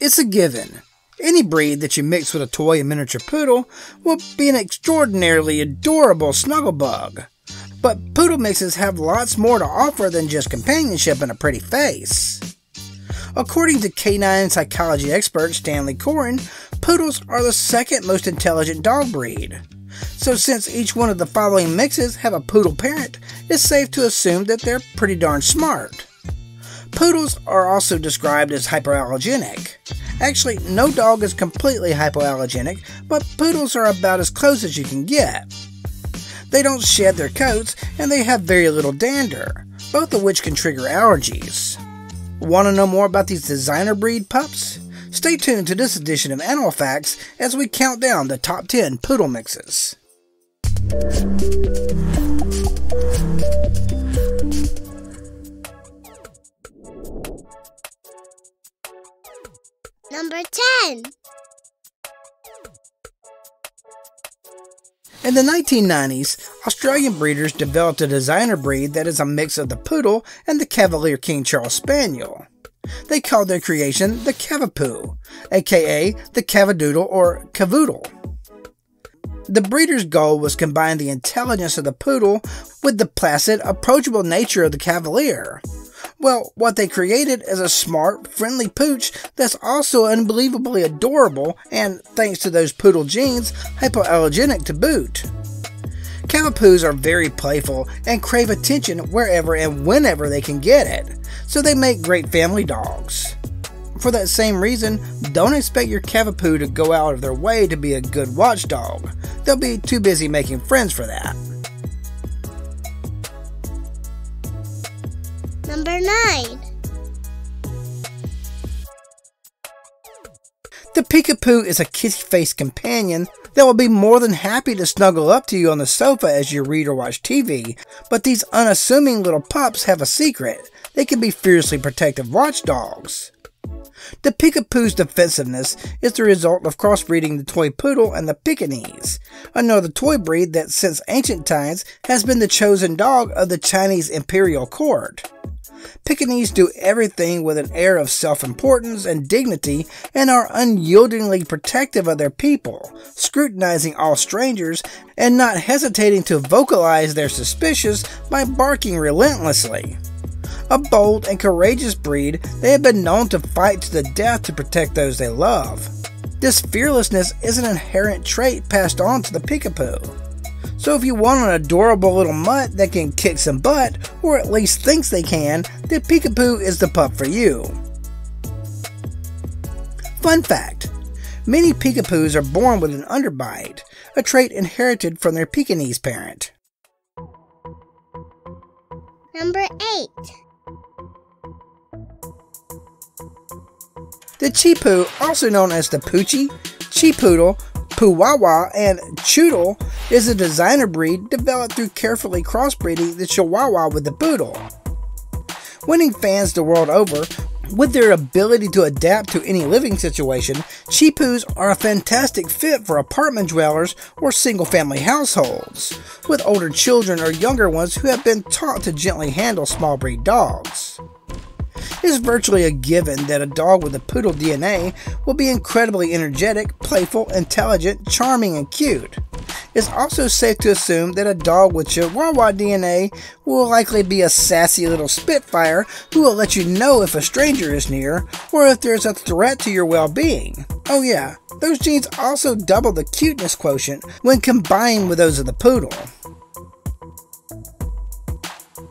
It's a given. Any breed that you mix with a toy and miniature poodle will be an extraordinarily adorable snuggle bug. But poodle mixes have lots more to offer than just companionship and a pretty face. According to canine psychology expert Stanley Coren, poodles are the second most intelligent dog breed. So since each one of the following mixes have a poodle parent, it's safe to assume that they're pretty darn smart. Poodles are also described as hypoallergenic. Actually, no dog is completely hypoallergenic, but poodles are about as close as you can get. They don't shed their coats, and they have very little dander, both of which can trigger allergies. Want to know more about these designer breed pups? Stay tuned to this edition of Animal Facts as we count down the top 10 poodle mixes. Number 10. In the 1990s, Australian breeders developed a designer breed that is a mix of the poodle and the Cavalier King Charles Spaniel. They called their creation the Cavapoo, aka the Cavadoodle or Cavoodle. The breeder's goal was to combine the intelligence of the poodle with the placid, approachable nature of the Cavalier. Well, what they created is a smart, friendly pooch that's also unbelievably adorable and, thanks to those poodle genes, hypoallergenic to boot. Cavapoos are very playful and crave attention wherever and whenever they can get it, so they make great family dogs. For that same reason, don't expect your Cavapoo to go out of their way to be a good watchdog. They'll be too busy making friends for that. Number 9. The Peekapoo is a kissy faced companion that will be more than happy to snuggle up to you on the sofa as you read or watch TV, but these unassuming little pups have a secret. They can be fiercely protective watchdogs. The Peekapoo's defensiveness is the result of crossbreeding the toy poodle and the Pekingese, another toy breed that since ancient times has been the chosen dog of the Chinese imperial court. Pekingese do everything with an air of self importance and dignity and are unyieldingly protective of their people, scrutinizing all strangers and not hesitating to vocalize their suspicions by barking relentlessly. A bold and courageous breed, they have been known to fight to the death to protect those they love. This fearlessness is an inherent trait passed on to the Peekapoo. So if you want an adorable little mutt that can kick some butt, or at least thinks they can, the Peekapoo is the pup for you. Fun fact. Many Peekapoos are born with an underbite, a trait inherited from their Pekingese parent. Number 8. The Chipoo, also known as the Poochie, Cheepoodle, Puwawa, and Choodle, is a designer breed developed through carefully crossbreeding the Chihuahua with the Poodle. Winning fans the world over, with their ability to adapt to any living situation, Chipoos are a fantastic fit for apartment dwellers or single family households, with older children or younger ones who have been taught to gently handle small breed dogs. It's virtually a given that a dog with a poodle DNA will be incredibly energetic, playful, intelligent, charming, and cute. It's also safe to assume that a dog with Chihuahua DNA will likely be a sassy little spitfire who will let you know if a stranger is near or if there's a threat to your well being. Oh, yeah, those genes also double the cuteness quotient when combined with those of the poodle.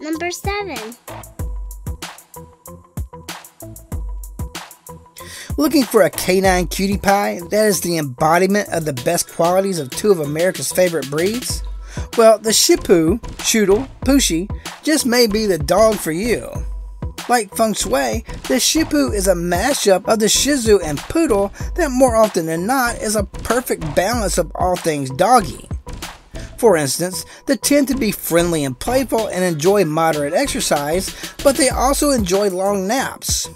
Number 7. Looking for a canine cutie pie that is the embodiment of the best qualities of two of America's favorite breeds? Well, the Shih-Poo, Choodle, Poochie just may be the dog for you. Like Feng Shui, the Shih-Poo is a mashup of the Shih Tzu and Poodle that more often than not is a perfect balance of all things doggy. For instance, they tend to be friendly and playful and enjoy moderate exercise, but they also enjoy long naps.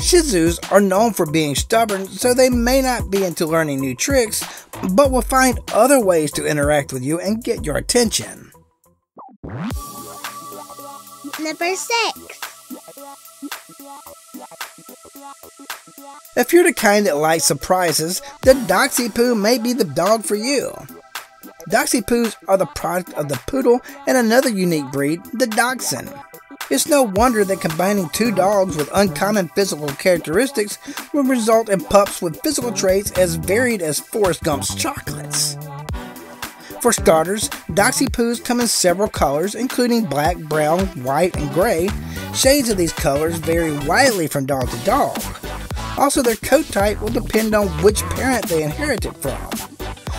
Shih Tzus are known for being stubborn, so they may not be into learning new tricks, but will find other ways to interact with you and get your attention. Number 6. If you're the kind that likes surprises, the Doxy Poo may be the dog for you. Doxy Poos are the product of the poodle and another unique breed, the Dachshund. It's no wonder that combining two dogs with uncommon physical characteristics will result in pups with physical traits as varied as Forrest Gump's chocolates. For starters, Doxy Poos come in several colors, including black, brown, white, and gray. Shades of these colors vary widely from dog to dog. Also, their coat type will depend on which parent they inherited from.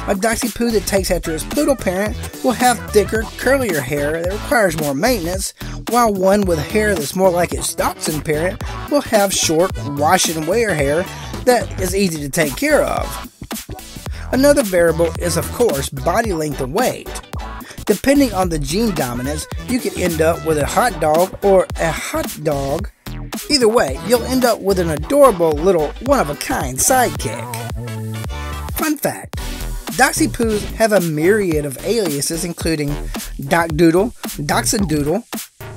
A Doxy Poo that takes after his poodle parent will have thicker, curlier hair that requires more maintenance, while one with hair that's more like its Dachshund parent will have short, wash and wear hair that is easy to take care of. Another variable is, of course, body length and weight. Depending on the gene dominance, you could end up with a hot dog or a hot dog. Either way, you'll end up with an adorable little one-of-a-kind sidekick. Fun fact, Doxy Poos have a myriad of aliases including Doc Doodle, Dachshund Doodle,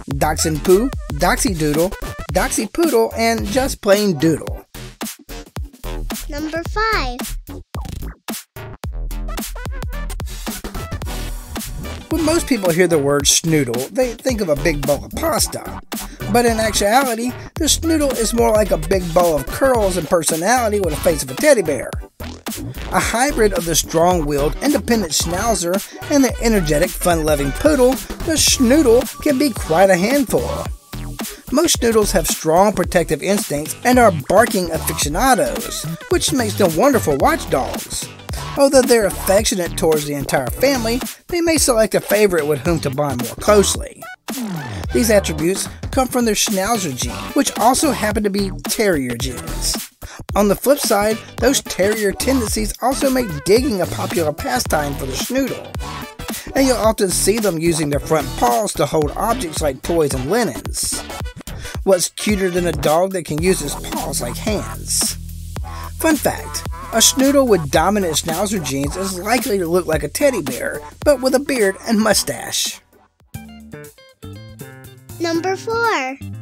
Dachshund Poo, Doxy Doodle, Doxy Poodle, and just plain Doodle. Number 5. When most people hear the word schnoodle, they think of a big bowl of pasta. But in actuality, the schnoodle is more like a big bowl of curls and personality with a face of a teddy bear. A hybrid of the strong-willed, independent schnauzer and the energetic, fun-loving poodle, the schnoodle can be quite a handful. Most schnoodles have strong protective instincts and are barking aficionados, which makes them wonderful watchdogs. Although they're affectionate towards the entire family, they may select a favorite with whom to bond more closely. These attributes come from their Schnauzer gene, which also happen to be terrier genes. On the flip side, those terrier tendencies also make digging a popular pastime for the schnoodle. And you'll often see them using their front paws to hold objects like toys and linens. What's cuter than a dog that can use its paws like hands? Fun fact a schnoodle with dominant schnauzer genes is likely to look like a teddy bear, but with a beard and mustache. Number 4.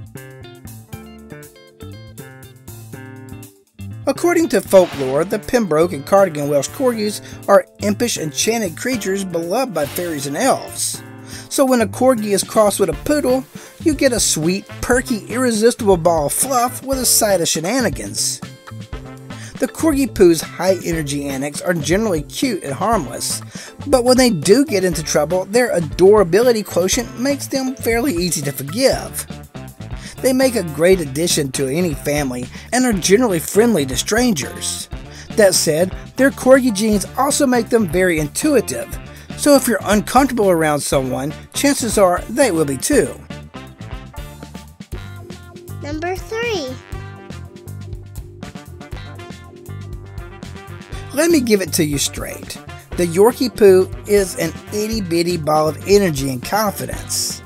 According to folklore, the Pembroke and Cardigan Welsh Corgis are impish, enchanted creatures beloved by fairies and elves. So when a corgi is crossed with a poodle, you get a sweet, perky, irresistible ball of fluff with a side of shenanigans. The Corgi Poo's high energy antics are generally cute and harmless, but when they do get into trouble, their adorability quotient makes them fairly easy to forgive. They make a great addition to any family and are generally friendly to strangers. That said, their Corgi genes also make them very intuitive, so if you're uncomfortable around someone, chances are they will be too. Number 3. Let me give it to you straight. The Yorkie Poo is an itty bitty ball of energy and confidence.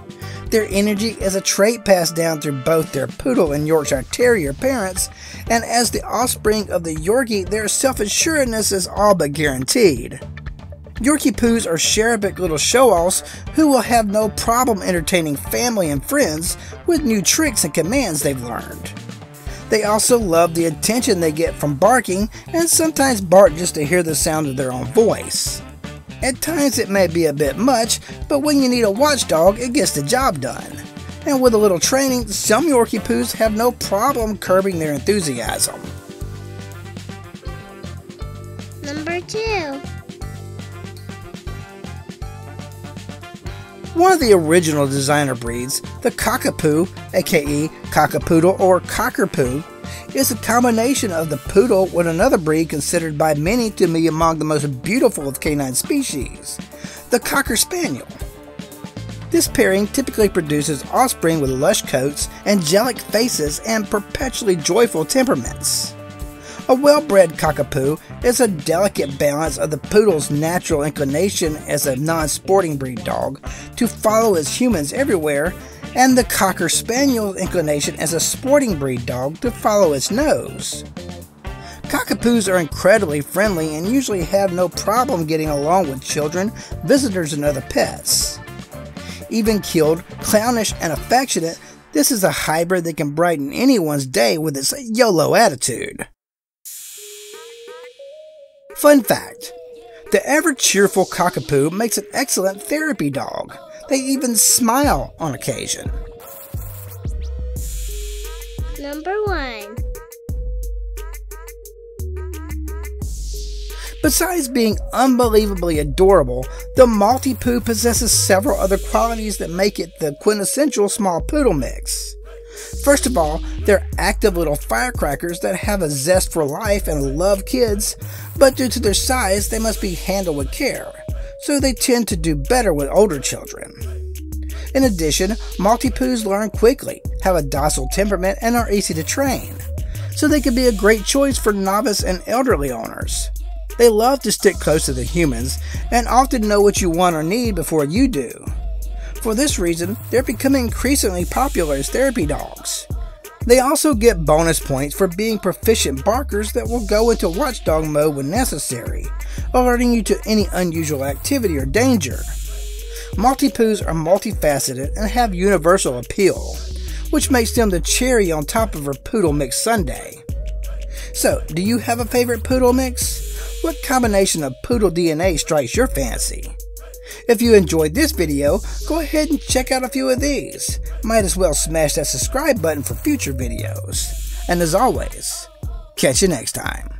Their energy is a trait passed down through both their Poodle and Yorkshire Terrier parents, and as the offspring of the Yorkie, their self assuredness is all but guaranteed. Yorkie Poos are cherubic little show offs who will have no problem entertaining family and friends with new tricks and commands they've learned. They also love the attention they get from barking and sometimes bark just to hear the sound of their own voice. At times it may be a bit much, but when you need a watchdog, it gets the job done. And with a little training, some Yorkie Poos have no problem curbing their enthusiasm. Number 2. One of the original designer breeds, the Cockapoo, aka Cockapoodle or Cockerpoo, is a combination of the poodle with another breed considered by many to be among the most beautiful of canine species, the Cocker Spaniel. This pairing typically produces offspring with lush coats, angelic faces, and perpetually joyful temperaments. A well-bred cockapoo is a delicate balance of the poodle's natural inclination as a non-sporting breed dog to follow its humans everywhere and the cocker spaniel's inclination as a sporting breed dog to follow its nose. Cockapoos are incredibly friendly and usually have no problem getting along with children, visitors, and other pets. Even killed, clownish, and affectionate, this is a hybrid that can brighten anyone's day with its YOLO attitude. Fun fact the ever cheerful cockapoo makes an excellent therapy dog. They even smile on occasion. Number 1. Besides being unbelievably adorable, the Maltipoo possesses several other qualities that make it the quintessential small poodle mix. First of all, they're active little firecrackers that have a zest for life and love kids, but due to their size, they must be handled with care, so they tend to do better with older children. In addition, Maltipoos learn quickly, have a docile temperament, and are easy to train, so they can be a great choice for novice and elderly owners. They love to stick close to the humans and often know what you want or need before you do. For this reason, they're becoming increasingly popular as therapy dogs. They also get bonus points for being proficient barkers that will go into watchdog mode when necessary, alerting you to any unusual activity or danger. Maltipoos are multifaceted and have universal appeal, which makes them the cherry on top of a poodle mix sundae. So, do you have a favorite poodle mix? What combination of poodle DNA strikes your fancy? If you enjoyed this video, go ahead and check out a few of these. Might as well smash that subscribe button for future videos. And as always, catch you next time.